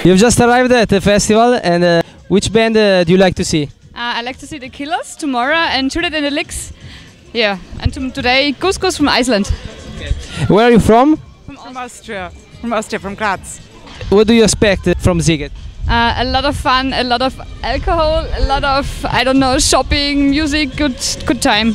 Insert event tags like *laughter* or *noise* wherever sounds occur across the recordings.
*laughs* You've just arrived at the festival, and uh, which band uh, do you like to see? Uh, I like to see the Killers tomorrow and Tudor and the Licks. Yeah, and today Gus Gus from Iceland. Where are you from? From Austria. From Austria, from Graz. What do you expect uh, from Sziget? Uh, a lot of fun, a lot of alcohol, a lot of I don't know shopping, music, good good time.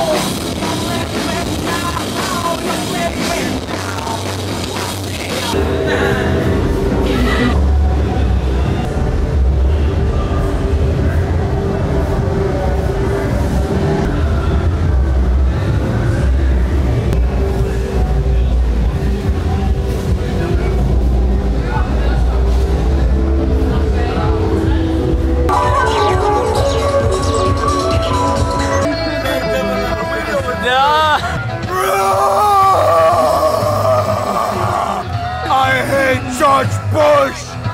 Oh! Bush.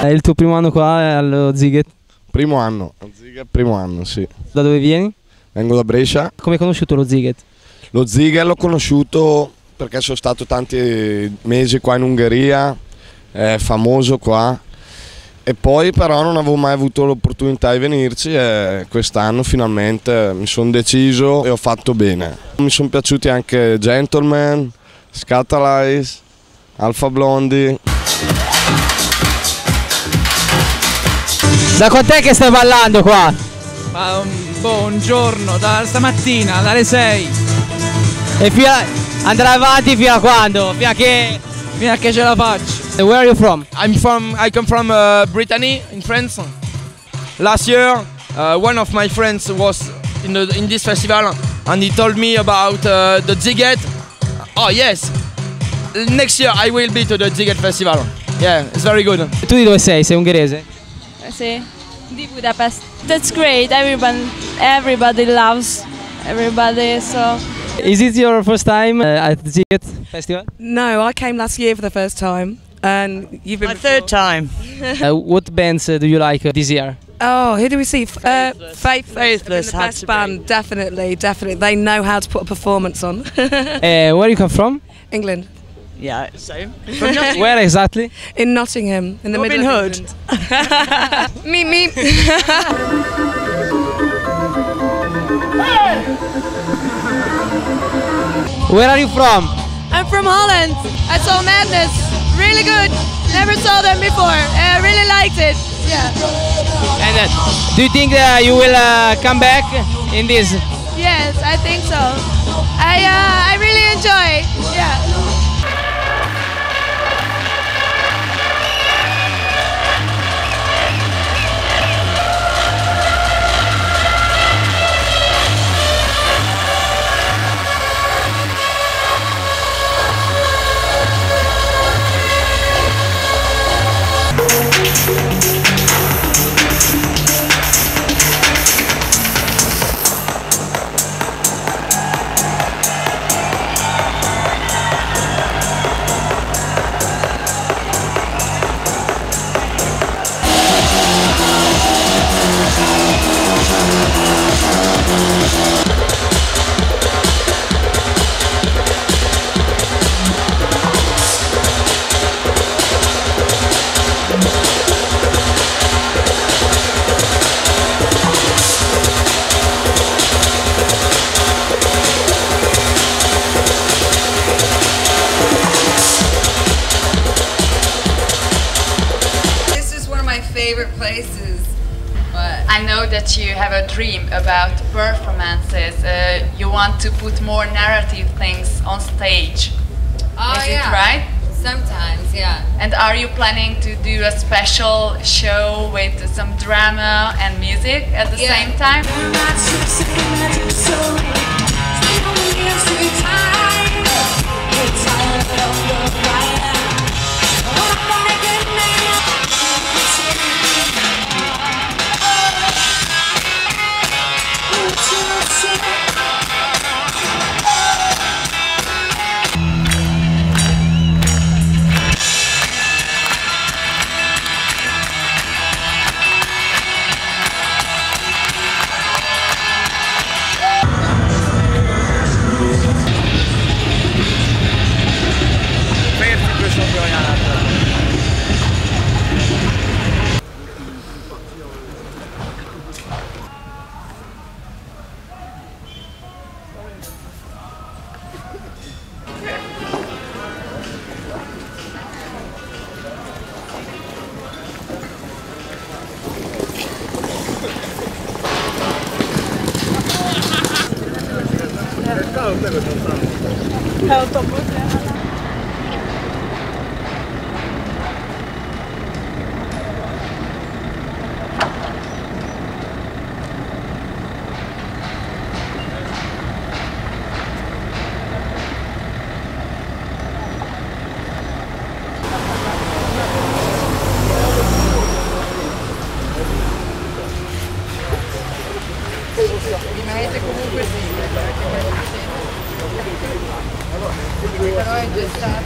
È il tuo primo anno qua eh, allo Ziget? Primo anno, Ziget primo anno, sì. Da dove vieni? Vengo da Brescia. Come hai conosciuto lo Ziget? Lo Ziget l'ho conosciuto perché sono stato tanti mesi qua in Ungheria, è famoso qua. E poi però non avevo mai avuto l'opportunità di venirci e quest'anno finalmente mi sono deciso e ho fatto bene. Mi sono piaciuti anche Gentleman, Scatalize, Alpha Blondie. Da quant'è che stai ballando qua? Ma un buongiorno, da stamattina, dalle 6. E fino a- andrà avanti fino a quando? Fino a che... Fino a che ce la faccio. Where are you from? I'm from. I come from uh, Brittany in France. Last year, uh, one of my friends was in the, in this festival, and he told me about uh, the Ziget. Oh yes, next year I will be to the Ziget festival. Yeah, it's very good. Tu di dove sei? Sei ungherese? Sì, di Budapest. That's great. Everyone, everybody loves everybody. So Is it your first time uh, at the Sziget Festival? No, I came last year for the first time, and you've been My third time. *laughs* Uh, what bands uh, do you like uh, this year? Oh, who do we see? F- Uh, Faithless. Faithless the best to be. band, definitely, definitely. They know how to put a performance on. *laughs* Uh, where you come from? England, Yeah, same. *laughs* Where exactly? in Nottingham, in the Robin middle Hood. of England. *laughs* *laughs* me, me. Where are you from? I'm from Holland. I saw Madness. Really good. Never saw them before. I really liked it. Yeah. And uh, do you think uh, you will uh, come back in this? Yes, I think so. I uh, I really enjoy. Yeah. Favorite places. But I know that you have a dream about performances. Uh, you want to put more narrative things on stage. oh Is yeah, it right? Sometimes, yeah. And are you planning to do a special show with some drama and music at the Yeah. same time? od tego tam sam. Na comunque simili. È gestato.